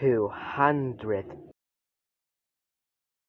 two hundred